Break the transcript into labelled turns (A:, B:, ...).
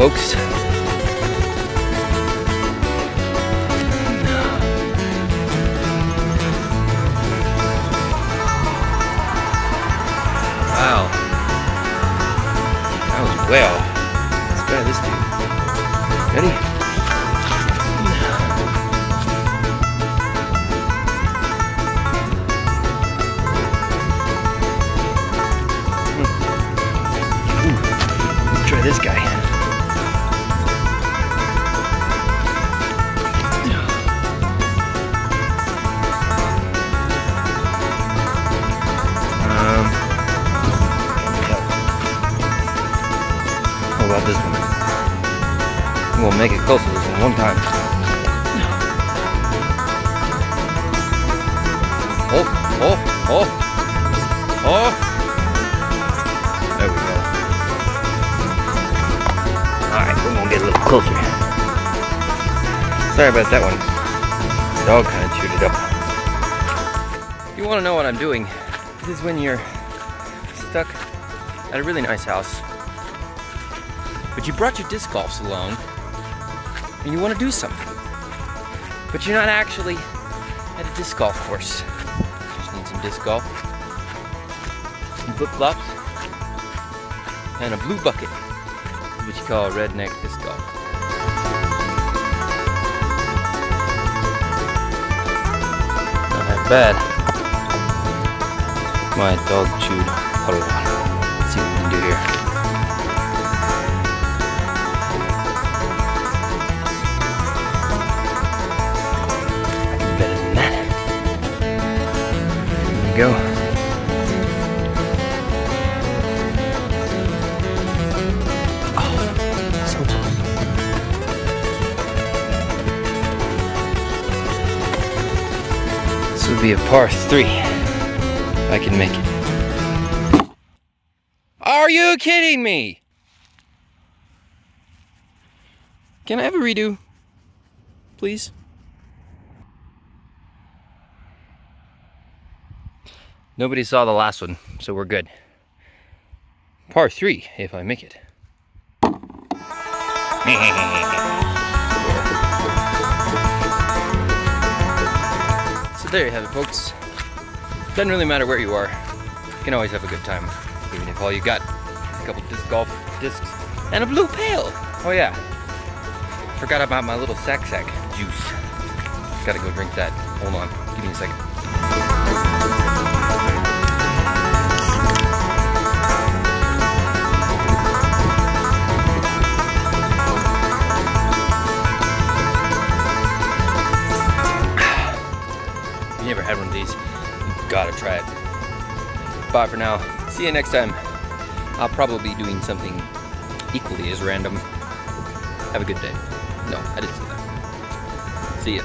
A: folks. Wow. That was well. Let's try this dude. Ready? About this one? We'll make it close to this one one time. Oh, oh, oh, oh. There we go. Alright, we're gonna get a little closer. Sorry about that one. The dog kind of chewed it up. If you want to know what I'm doing, this is when you're stuck at a really nice house, but you brought your disc golfs along, and you want to do something, but you're not actually at a disc golf course. Just need some disc golf, some flip flops, and a blue bucket, what you call a redneck disc golf. Not that bad. My dog chewed puddle. Let's go. This would be a par three. If I can make it. Are you kidding me? Can I have a redo? Please? Nobody saw the last one, so we're good. Par three, if I make it. So there you have it, folks. Doesn't really matter where you are. You can always have a good time, even if all you got is a couple disc golf discs and a blue pail. Oh yeah, forgot about my little sack sack juice. Gotta go drink that. Hold on, give me a second. had one of these, you gotta try it. Bye for now. See you next time. I'll probably be doing something equally as random. Have a good day. No, I didn't see that. See ya.